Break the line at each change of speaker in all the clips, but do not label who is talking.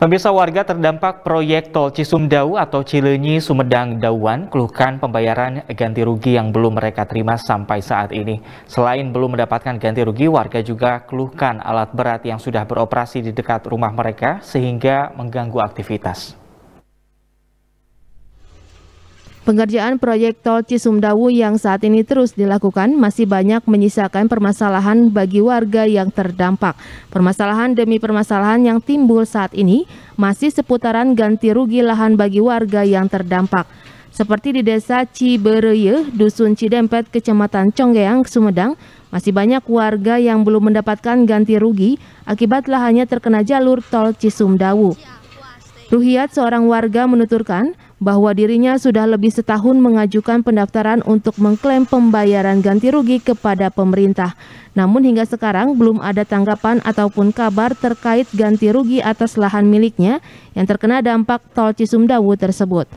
Pemirsa warga terdampak proyek tol Cisumdau atau Cilenyi Sumedang Dauan keluhkan pembayaran ganti rugi yang belum mereka terima sampai saat ini. Selain belum mendapatkan ganti rugi, warga juga keluhkan alat berat yang sudah beroperasi di dekat rumah mereka sehingga mengganggu aktivitas.
Pengerjaan proyek tol Cisumdawu yang saat ini terus dilakukan masih banyak menyisakan permasalahan bagi warga yang terdampak. Permasalahan demi permasalahan yang timbul saat ini masih seputaran ganti rugi lahan bagi warga yang terdampak. Seperti di desa Cibereye, Dusun Cidempet, Kecamatan Conggeang, Sumedang, masih banyak warga yang belum mendapatkan ganti rugi akibat lahannya terkena jalur tol Cisumdawu. Ruhiat, seorang warga menuturkan bahwa dirinya sudah lebih setahun mengajukan pendaftaran untuk mengklaim pembayaran ganti rugi kepada pemerintah. Namun hingga sekarang belum ada tanggapan ataupun kabar terkait ganti rugi atas lahan miliknya yang terkena dampak tol Cisumdawu tersebut.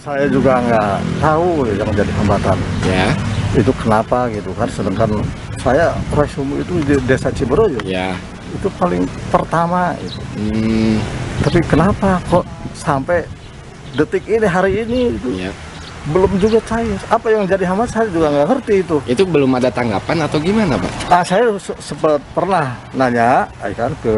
Saya juga nggak tahu yang jadi hambatan.
Ya.
Itu kenapa gitu kan? Sedangkan saya resume itu di desa Ciberoyo.
Ya.
Itu paling pertama itu.
Hmm,
Tapi kenapa kok sampai detik ini hari ini itu
ya.
belum juga cair? Apa yang jadi hambatan saya juga nggak ngerti itu.
Itu belum ada tanggapan atau gimana, Pak?
Nah saya se- sempat pernah nanya ya kan ke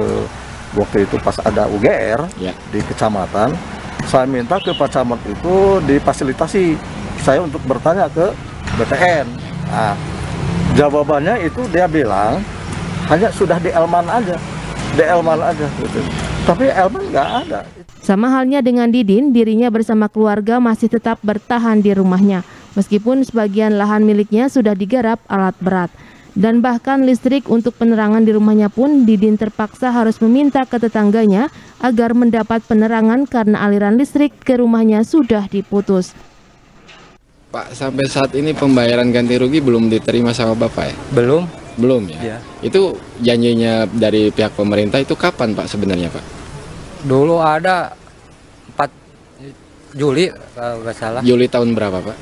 waktu itu pas ada UGR
Ya.
di kecamatan saya minta ke Pak Camat itu difasilitasi saya untuk bertanya ke BPN nah, jawabannya itu dia bilang hanya sudah di Elman aja di Elman aja gitu. Tapi Elman nggak ada
Sama halnya dengan Didin, dirinya bersama keluarga masih tetap bertahan di rumahnya, meskipun sebagian lahan miliknya sudah digarap alat berat. Dan bahkan listrik untuk penerangan di rumahnya pun Didin terpaksa harus meminta ke tetangganya agar mendapat penerangan karena aliran listrik ke rumahnya sudah diputus.
Pak, sampai saat ini pembayaran ganti rugi belum diterima sama Bapak ya?
Belum.
Belum ya?
Ya.
Itu janjinya dari pihak pemerintah itu kapan, Pak sebenarnya, Pak?
Dulu ada 4 Juli kalau nggak salah.
Juli tahun berapa, Pak?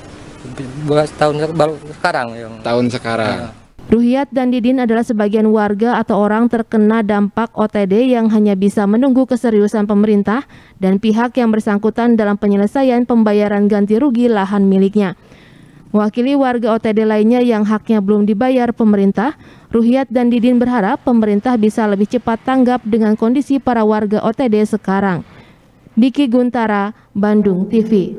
12 tahun baru sekarang yang
Tahun sekarang.
Ruhiat dan Didin adalah sebagian warga atau orang terkena dampak OTD yang hanya bisa menunggu keseriusan pemerintah dan pihak yang bersangkutan dalam penyelesaian pembayaran ganti rugi lahan miliknya. Mewakili warga OTD lainnya yang haknya belum dibayar pemerintah, Ruhiat dan Didin berharap pemerintah bisa lebih cepat tanggap dengan kondisi para warga OTD sekarang. Diki Guntara, Bandung TV.